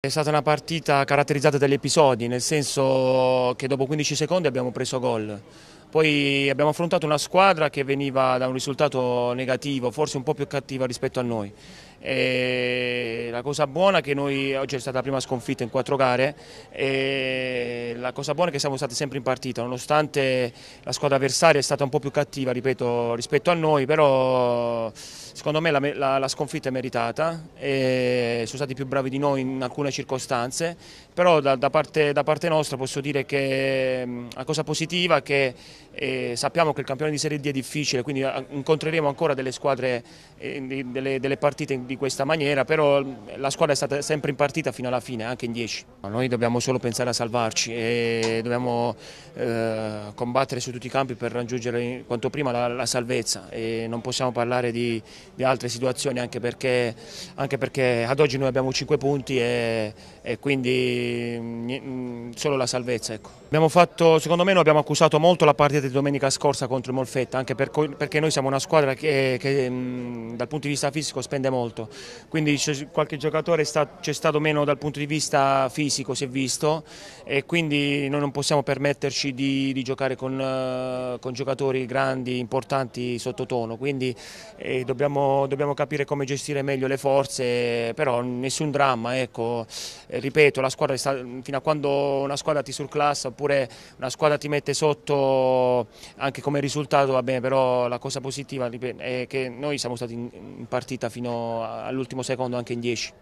È stata una partita caratterizzata dagli episodi, nel senso che dopo 15 secondi abbiamo preso gol. Poi abbiamo affrontato una squadra che veniva da un risultato negativo, forse un po' più cattiva rispetto a noi. E la cosa buona è che noi oggi è stata la prima sconfitta in quattro gare e la cosa buona è che siamo stati sempre in partita, nonostante la squadra avversaria è stata un po' più cattiva ripeto, rispetto a noi, però secondo me la, la, la sconfitta è meritata sono stati più bravi di noi in alcune circostanze, però da, da, parte, da parte, nostra posso dire che la cosa positiva è che eh, sappiamo che il campione di Serie D è difficile, quindi incontreremo ancora delle squadre, eh, delle, delle partite di questa maniera, però la squadra è stata sempre in partita fino alla fine, anche in 10. Noi dobbiamo solo pensare a salvarci e dobbiamo eh, combattere su tutti i campi per raggiungere quanto prima la, la salvezza e non possiamo parlare di, di altre situazioni anche perché, anche perché, ad oggi noi abbiamo 5 punti e, e quindi mh, solo la salvezza. Ecco. Fatto, secondo me noi abbiamo accusato molto la partita di domenica scorsa contro il Molfetta, anche per, perché noi siamo una squadra che, che mh, dal punto di vista fisico spende molto, quindi qualche giocatore c'è stato meno dal punto di vista fisico, si è visto, e quindi noi non possiamo permetterci di, di giocare con, uh, con, giocatori grandi, importanti sottotono, quindi eh, dobbiamo, dobbiamo, capire come gestire meglio le forze, però nessun dramma, ecco. eh, ripeto, sta, fino a quando una squadra ti surclassa oppure una squadra ti mette sotto anche come risultato va bene, però la cosa positiva è che noi siamo stati in partita fino all'ultimo secondo anche in 10.